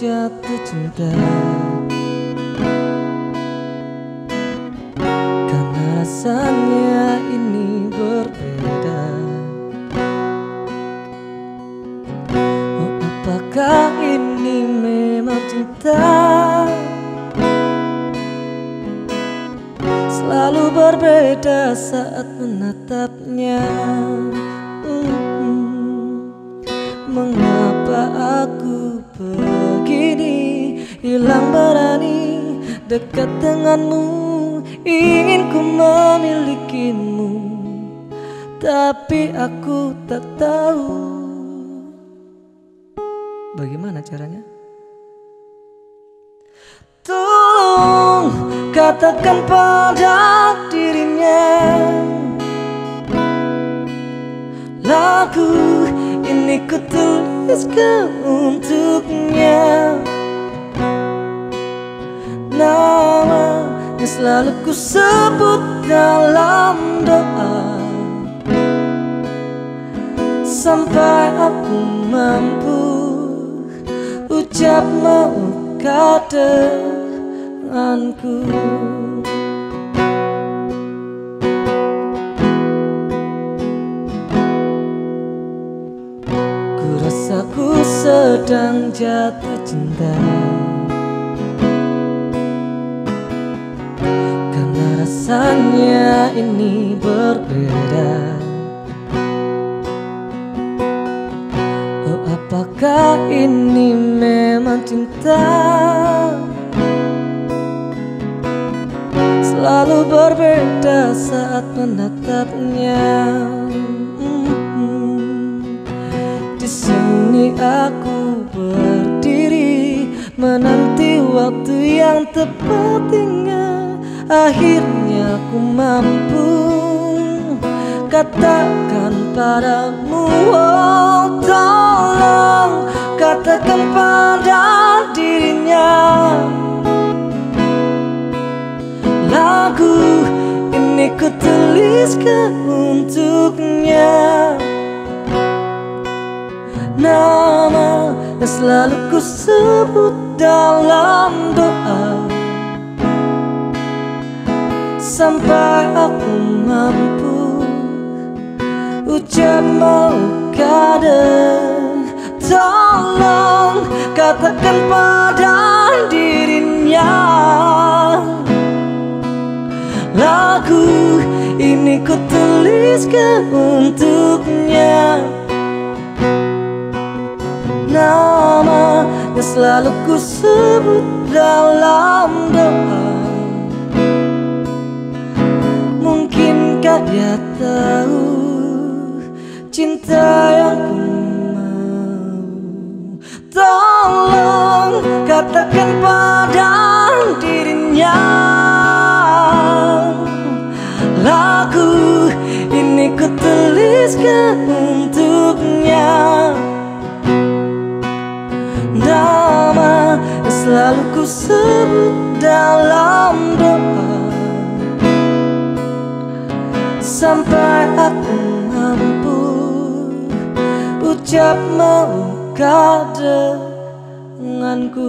jatuh cinta. Karena rasanya ini berbeda. Oh apakah ini memang cinta? Selalu berbeda saat menatapnya. Mengapa aku begini Hilang berani dekat denganmu Ingin ku memilikimu Tapi aku tak tahu Bagaimana caranya? Tolong katakan pada tuliskan untuknya. Nama yang selalu ku sebut dalam doa. Sampai aku mampu ucap mau denganku sedang jatuh cinta. Karena rasanya ini berbeda. Oh apakah ini memang cinta? Selalu berbeda saat menatapnya Menanti waktu yang tepat hingga Akhirnya aku mampu. Katakan padamu oh tolong Katakan pada dirinya. Lagu ini ku tuliskan untuknya. Nama yang selalu ku sebut dalam doa. Sampai aku mampu Ucap mau kadang Tolong katakan pada dirinya Lagu ini ku tuliskan untuknya. Nama yang selalu ku sebut dalam doa. Mungkinkah dia tahu cinta yang ku mau? Tolong katakan pada dirinya. Lagu ini ku tuliskan Nama yang selalu ku sebut dalam doa. Sampai aku mampu Ucap mau denganku